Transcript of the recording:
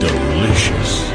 delicious.